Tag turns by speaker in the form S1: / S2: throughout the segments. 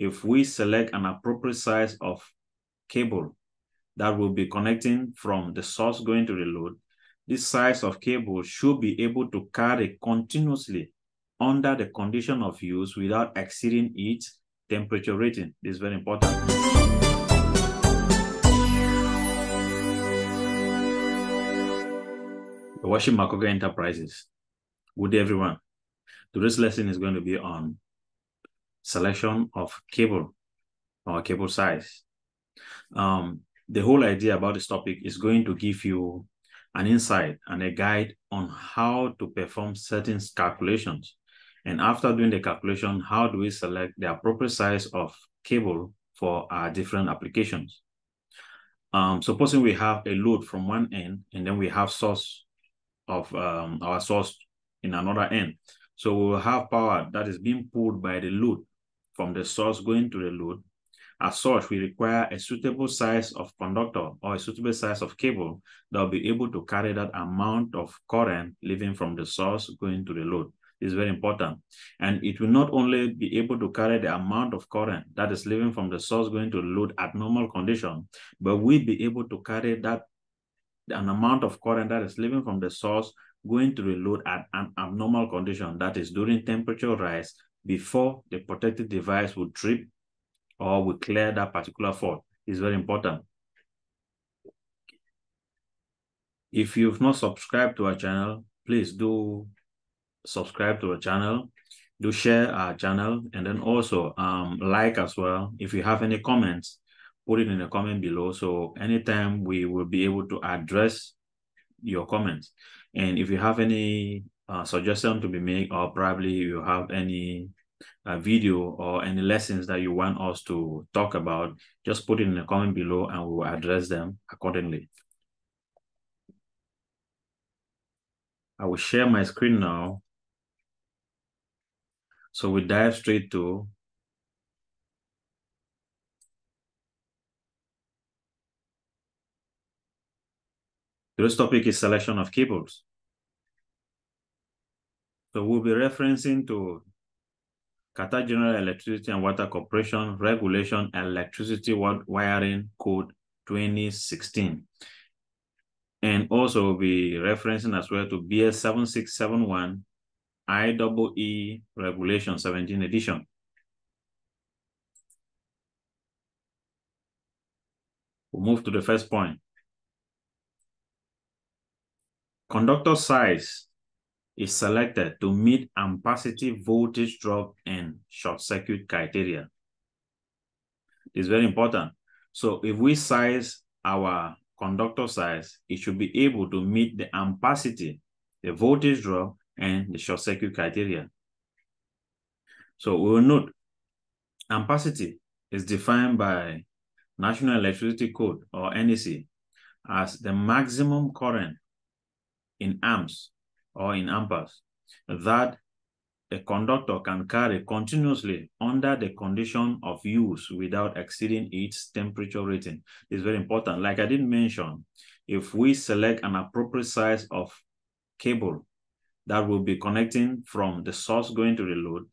S1: if we select an appropriate size of cable that will be connecting from the source going to the load, this size of cable should be able to carry continuously under the condition of use without exceeding its temperature rating. This is very important. Worship Makoge Enterprises. Good day, everyone. Today's lesson is going to be on selection of cable or cable size. Um, the whole idea about this topic is going to give you an insight and a guide on how to perform certain calculations. And after doing the calculation, how do we select the appropriate size of cable for our different applications? Um, supposing we have a load from one end and then we have source of um, our source in another end. So we will have power that is being pulled by the load from the source going to the load. As such, we require a suitable size of conductor or a suitable size of cable that will be able to carry that amount of current leaving from the source going to the load. Is very important. And it will not only be able to carry the amount of current that is leaving from the source going to the load at normal condition, but we'll be able to carry that an amount of current that is leaving from the source going to the load at an abnormal condition, that is during temperature rise before the protected device will trip or will clear that particular fault is very important. If you've not subscribed to our channel, please do subscribe to our channel, do share our channel, and then also um, like as well. If you have any comments, put it in the comment below. So anytime we will be able to address your comments. And if you have any uh, suggestion to be made, or probably you have any uh, video or any lessons that you want us to talk about, just put it in the comment below and we will address them accordingly. I will share my screen now. So we dive straight to Today's topic is selection of cables. So we'll be referencing to Qatar General Electricity and Water Corporation Regulation Electricity Wiring Code 2016. And also we'll be referencing as well to BS 7671 IEE Regulation 17 edition. We'll move to the first point. Conductor size is selected to meet ampacity voltage drop and short circuit criteria. It's very important. So if we size our conductor size, it should be able to meet the ampacity, the voltage drop, and the short circuit criteria. So we will note ampacity is defined by National Electricity Code or NEC as the maximum current in amps or in amperes that a conductor can carry continuously under the condition of use without exceeding its temperature rating is very important. Like I did mention, if we select an appropriate size of cable that will be connecting from the source going to the load,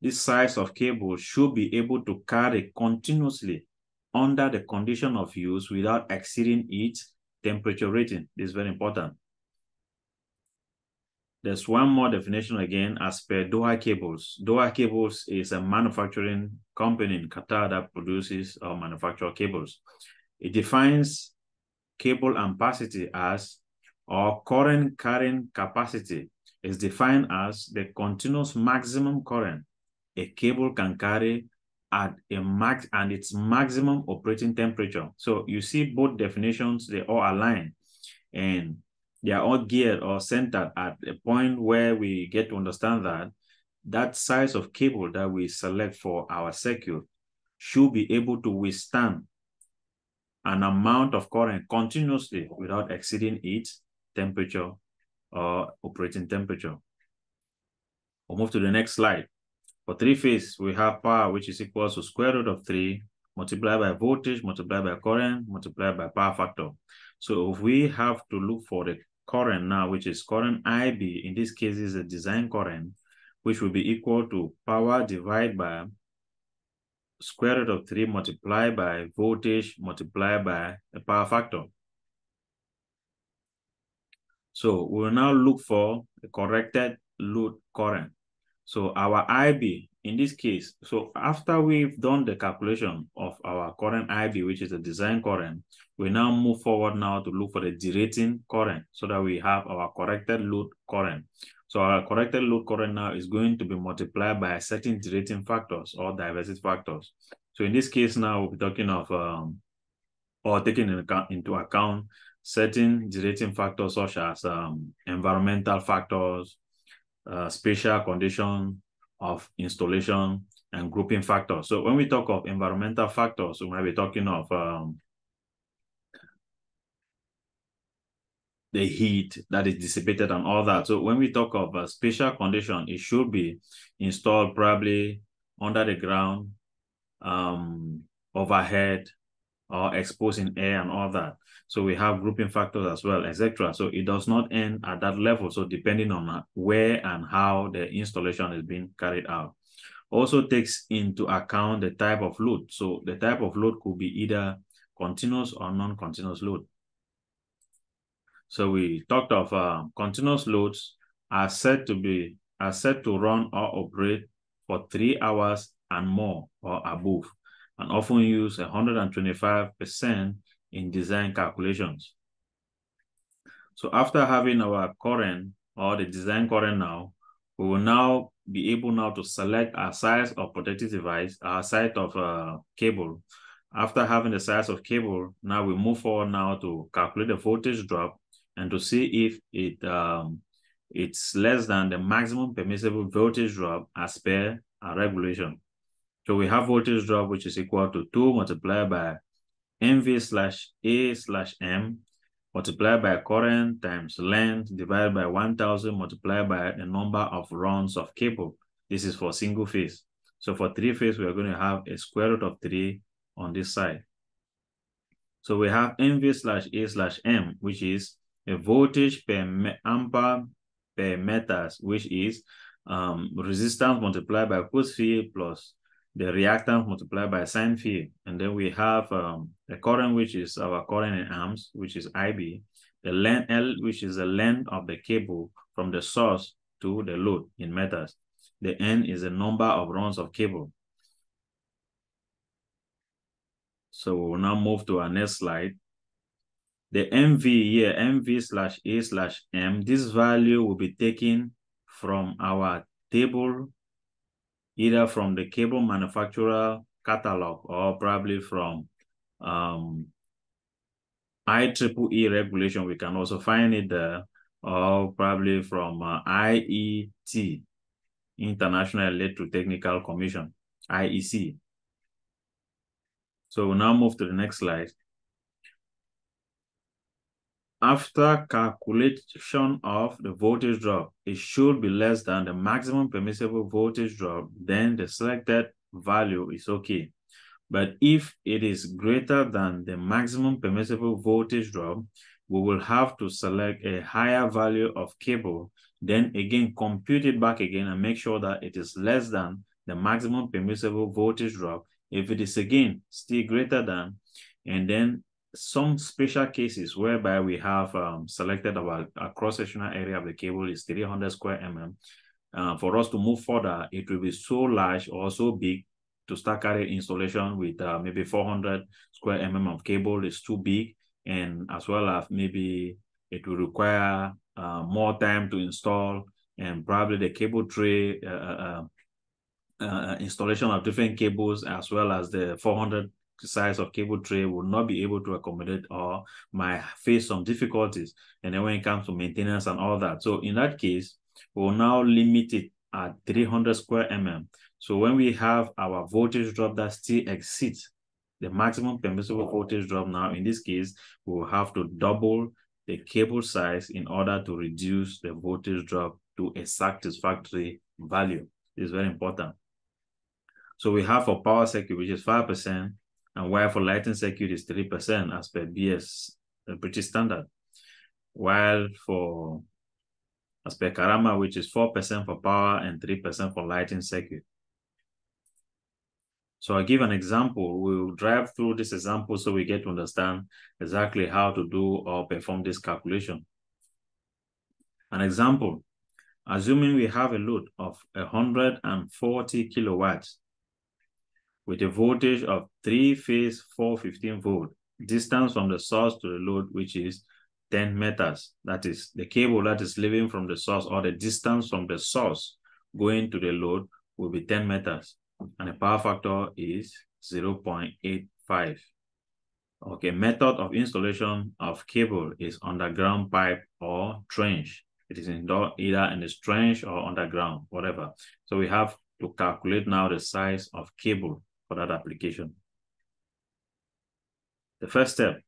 S1: this size of cable should be able to carry continuously under the condition of use without exceeding its temperature rating. This is very important. There's one more definition again as per Doha Cables. Doha Cables is a manufacturing company in Qatar that produces or manufacture cables. It defines cable ampacity as or current carrying capacity is defined as the continuous maximum current a cable can carry at a max and its maximum operating temperature. So you see both definitions, they all align. And they are all geared or centered at a point where we get to understand that that size of cable that we select for our circuit should be able to withstand an amount of current continuously without exceeding its temperature or operating temperature. We'll move to the next slide. For three phase, we have power which is equal to square root of three multiplied by voltage, multiplied by current, multiplied by power factor. So if we have to look for the current now, which is current IB, in this case is a design current, which will be equal to power divided by square root of 3 multiplied by voltage multiplied by a power factor. So we will now look for a corrected load current. So our IB in this case, so after we've done the calculation of our current IB, which is the design current, we now move forward now to look for the derating current so that we have our corrected load current. So our corrected load current now is going to be multiplied by certain derating factors or diversity factors. So in this case now, we'll be talking of, um, or taking into account certain derating factors such as um, environmental factors, uh, spatial condition of installation, and grouping factors. So when we talk of environmental factors, we might be talking of um, the heat that is dissipated and all that. So when we talk of a spatial condition, it should be installed probably under the ground, um, overhead, or exposed in air and all that. So we have grouping factors as well, etc. So it does not end at that level. So depending on where and how the installation is being carried out. Also takes into account the type of load. So the type of load could be either continuous or non-continuous load. So we talked of uh, continuous loads are said to be are said to run or operate for three hours and more or above, and often use 125% in design calculations. So after having our current or the design current now, we will now be able now to select our size of protective device, our size of uh, cable. After having the size of cable, now we move forward now to calculate the voltage drop and to see if it um, it's less than the maximum permissible voltage drop as per our regulation. So we have voltage drop, which is equal to 2 multiplied by MV slash A slash M multiplied by current times length divided by 1000 multiplied by the number of runs of cable. This is for single phase. So for three phase, we are going to have a square root of 3 on this side. So we have MV slash A slash M, which is a voltage per ampere per meters, which is um, resistance multiplied by cos phi plus the reactance multiplied by sine phi. And then we have um, the current, which is our current in amps, which is IB, the length L, which is the length of the cable from the source to the load in meters. The N is the number of runs of cable. So we'll now move to our next slide the MV here, MV slash A slash M, this value will be taken from our table, either from the cable manufacturer catalog or probably from um, IEEE regulation. We can also find it there, or probably from uh, IET, International Electrotechnical Commission, IEC. So we'll now move to the next slide. After calculation of the voltage drop, it should be less than the maximum permissible voltage drop, then the selected value is okay. But if it is greater than the maximum permissible voltage drop, we will have to select a higher value of cable, then again compute it back again and make sure that it is less than the maximum permissible voltage drop. If it is again still greater than, and then some special cases whereby we have um, selected our, our cross-sectional area of the cable is 300 square mm. Uh, for us to move further, it will be so large or so big to start carrying installation with uh, maybe 400 square mm of cable is too big. And as well as maybe it will require uh, more time to install and probably the cable tray uh, uh, uh, installation of different cables as well as the 400 size of cable tray will not be able to accommodate or might face some difficulties. And then when it comes to maintenance and all that. So in that case, we'll now limit it at 300 square mm. So when we have our voltage drop that still exceeds the maximum permissible voltage drop now, in this case, we'll have to double the cable size in order to reduce the voltage drop to a satisfactory value. It's very important. So we have for power circuit, which is 5%, and while for lighting circuit is 3% as per BS, the uh, British standard. While for as per Kahramaa, which is 4% for power and 3% for lighting circuit. So I'll give an example. We'll drive through this example so we get to understand exactly how to do or perform this calculation. An example, assuming we have a load of 140 kilowatts with a voltage of three-phase 415 volt, distance from the source to the load, which is 10 meters. That is the cable that is leaving from the source or the distance from the source going to the load will be 10 meters and the power factor is 0.85. Okay, method of installation of cable is underground pipe or trench. It is in either in the trench or underground, whatever. So we have to calculate now the size of cable for that application. The first step,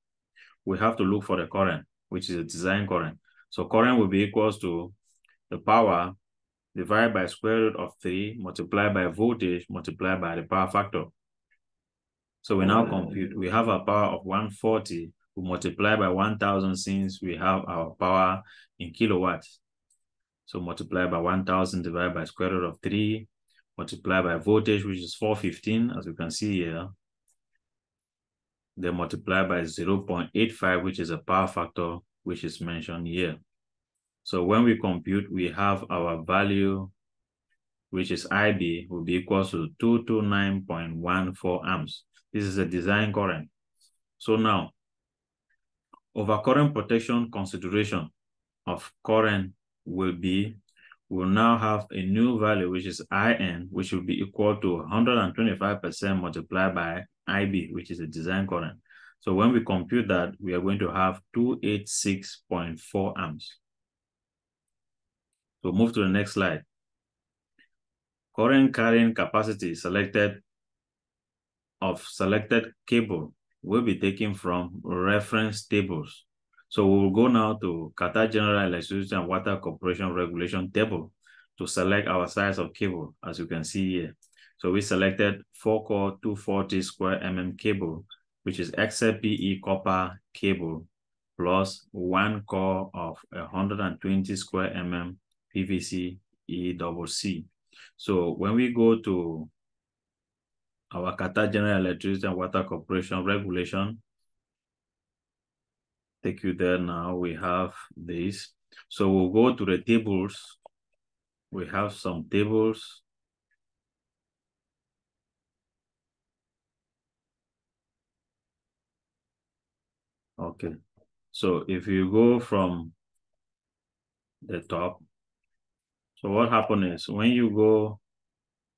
S1: we have to look for the current, which is a design current. So current will be equals to the power divided by square root of 3 multiplied by voltage multiplied by the power factor. So we now compute, we have a power of 140, we multiply by 1000 since we have our power in kilowatts. So multiply by 1000 divided by square root of 3, multiply by voltage, which is 415, as you can see here. Then multiply by 0.85, which is a power factor, which is mentioned here. So when we compute, we have our value, which is IB, will be equal to 229.14 amps. This is a design current. So now, over current protection consideration of current will be, we'll now have a new value, which is IN, which will be equal to 125% multiplied by IB, which is a design current. So when we compute that, we are going to have 286.4 amps. So move to the next slide. Current carrying capacity selected of selected cable will be taken from reference tables. So we'll go now to Qatar General Electricity and Water Corporation regulation table to select our size of cable, as you can see here. So we selected 4-core 240 square mm cable, which is XLPE copper cable, plus one core of 120 square mm PVC ECC. So when we go to our Qatar General Electricity and Water Corporation regulation, take you there now, we have this. So we'll go to the tables. We have some tables. Okay, so if you go from the top, so what happened is when you go,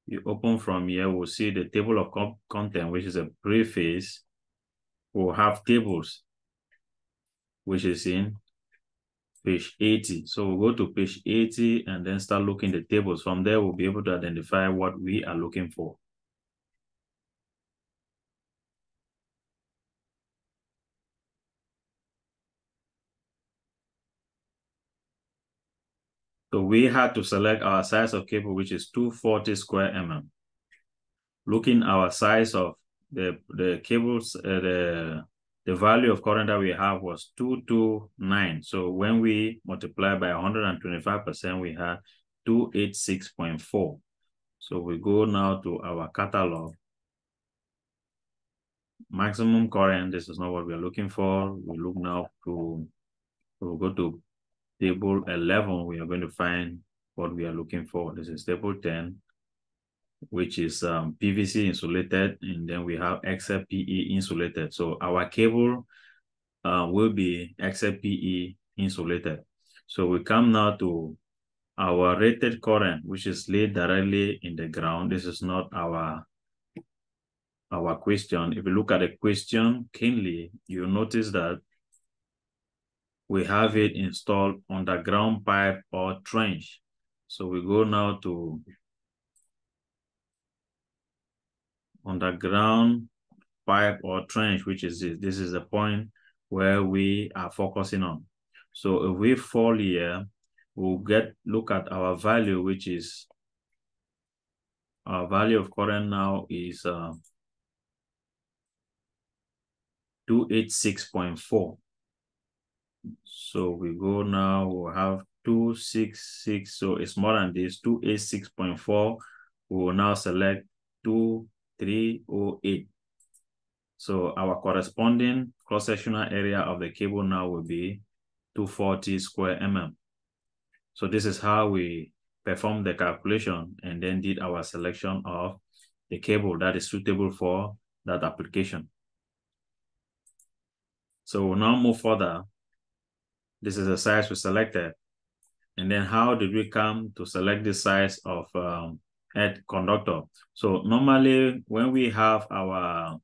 S1: you open from here, we'll see the table of content, which is a preface. We'll have tables, which is in page 80. So we'll go to page 80 and then start looking the tables. From there, we'll be able to identify what we are looking for. So we had to select our size of cable, which is 240 square mm. Looking our size of the, the cables, uh, the, the value of current that we have was 229. So when we multiply by 125%, we have 286.4. So we go now to our catalog. Maximum current, this is not what we're looking for. We look now to, we'll go to table 11, we are going to find what we are looking for. This is table 10, which is um, PVC insulated, and then we have XLPE insulated. So our cable uh, will be XLPE insulated. So we come now to our rated current, which is laid directly in the ground. This is not our our question. If you look at the question keenly, you'll notice that we have it installed on the ground pipe or trench. So we go now to underground pipe or trench, which is this. This is the point where we are focusing on. So if we fall here, we'll get look at our value, which is our value of current now is uh, 286.4. So we go now, we'll have 266, so it's more than this, 286.4. We will now select 2 308. So our corresponding cross-sectional area of the cable now will be 240 square mm. So this is how we performed the calculation and then did our selection of the cable that is suitable for that application. So we'll now move further. This is the size we selected. And then how did we come to select the size of um, head conductor? So normally when we have our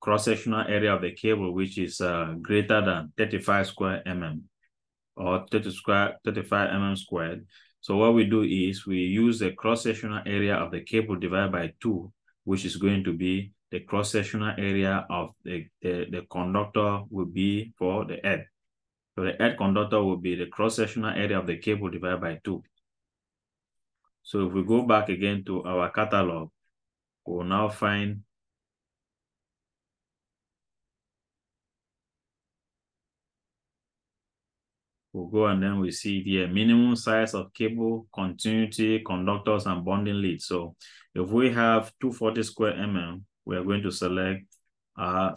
S1: cross-sectional area of the cable, which is uh, greater than 35 square mm or 30 square, 35 mm squared. So what we do is we use the cross-sectional area of the cable divided by two, which is going to be the cross-sectional area of the, the, the conductor will be for the head. So the head conductor will be the cross-sectional area of the cable divided by two. So if we go back again to our catalog, we'll now find we'll go and then we see the minimum size of cable, continuity, conductors, and bonding leads. So if we have 240 square mm, we are going to select a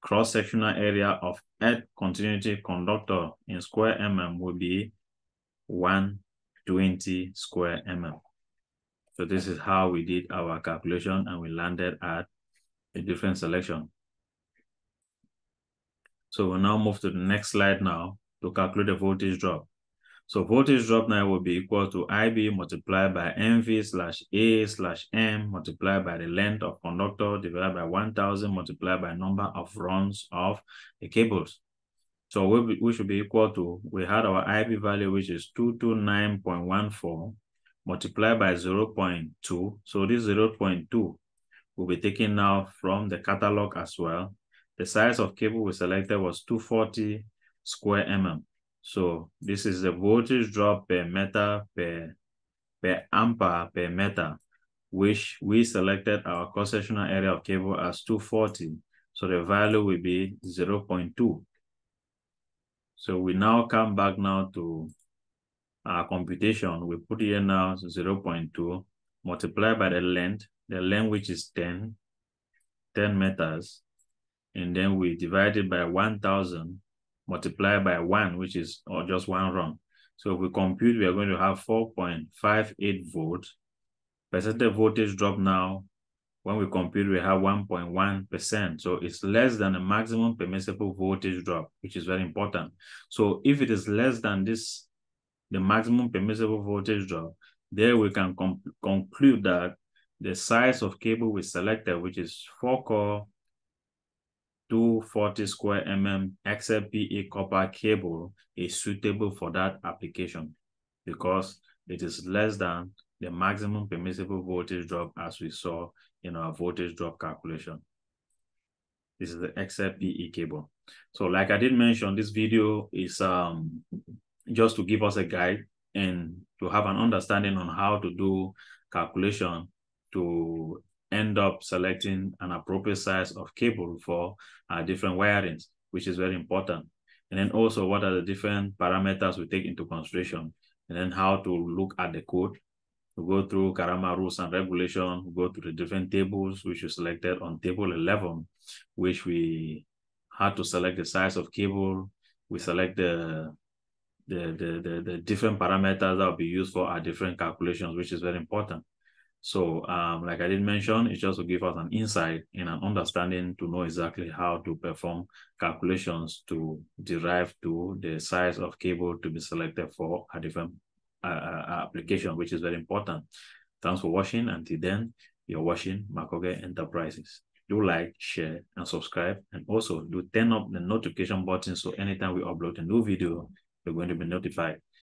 S1: cross-sectional area of head continuity conductor in square mm will be 120 square mm. So this is how we did our calculation and we landed at a different selection. So we'll now move to the next slide now to calculate the voltage drop. So voltage drop now will be equal to IB multiplied by MV slash A slash M multiplied by the length of conductor divided by 1000 multiplied by number of runs of the cables. So we, we should be equal to, we had our IB value, which is 229.14 multiplied by 0 0.2. So this 0 0.2 will be taken now from the catalog as well. The size of cable we selected was 240 square mm. So this is the voltage drop per meter per, per ampere per meter, which we selected our cross-sectional area of cable as 240. So the value will be 0 0.2. So we now come back now to our computation. We put here now 0 0.2 multiplied by the length, the length which is 10, 10 meters, and then we divide it by 1,000 multiplied by one, which is or just one run. So if we compute, we are going to have 4.58 volts. Percentage voltage drop now, when we compute, we have 1.1%. So it's less than the maximum permissible voltage drop, which is very important. So if it is less than this, the maximum permissible voltage drop, there we can conclude that the size of cable we selected, which is four core 240 square mm XLPE copper cable is suitable for that application because it is less than the maximum permissible voltage drop as we saw in our voltage drop calculation. This is the XLPE cable. So like I did mention, this video is um, just to give us a guide and to have an understanding on how to do calculation to end up selecting an appropriate size of cable for uh, different wirings, which is very important. And then also what are the different parameters we take into consideration, and then how to look at the code. We go through Kahramaa rules and regulation, we go through the different tables, which we selected on table 11, which we had to select the size of cable. We select the the, the, the, the different parameters that will be used for our different calculations, which is very important. So um, like I did mention, it's just to give us an insight and an understanding to know exactly how to perform calculations to derive to the size of cable to be selected for a different application, which is very important. Thanks for watching. Until then, you're watching Makoge Enterprises. Do like, share, and subscribe. And also do turn up the notification button so anytime we upload a new video, you're going to be notified.